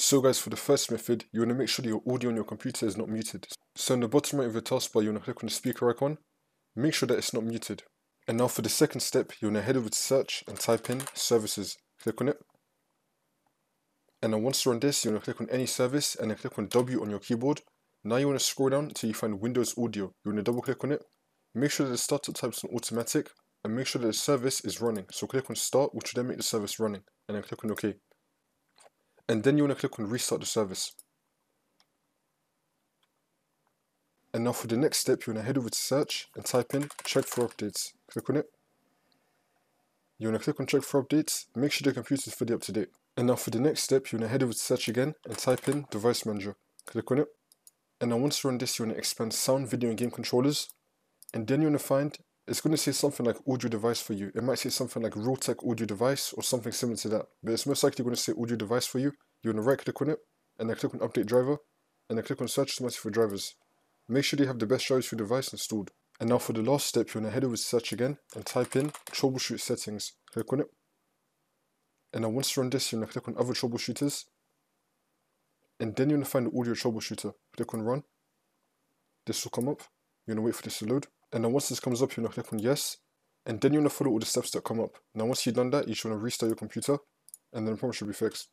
So guys, for the first method, you want to make sure that your audio on your computer is not muted. So in the bottom right of your taskbar, you want to click on the speaker icon. Make sure that it's not muted. And now for the second step, you want to head over to search and type in services. Click on it. And then once you're on this, you want to click on any service and then click on W on your keyboard. Now you want to scroll down until you find Windows Audio. You want to double click on it. Make sure that the startup type is on automatic and make sure that the service is running. So click on start, which will then make the service running and then click on OK and then you want to click on restart the service. And now for the next step, you want to head over to search and type in check for updates. Click on it. You want to click on check for updates, make sure the computer is fully up to date. And now for the next step, you want to head over to search again and type in device manager. Click on it. And now once you're on this, you want to expand sound, video, and game controllers. And then you want to find it's going to say something like audio device for you. It might say something like Realtek audio device or something similar to that. But it's most likely going to say audio device for you. You want to right click on it and then click on update driver and then click on search automatically for drivers. Make sure you have the best drivers for your device installed. And now for the last step, you want to head over to search again and type in troubleshoot settings. Click on it. And now once you're on this, you want to click on other troubleshooters. And then you want to find the audio troubleshooter. Click on run. This will come up. You want to wait for this to load. And then once this comes up, you want to click on yes. And then you want to follow all the steps that come up. Now once you've done that, you should want to restart your computer and then the problem should be fixed.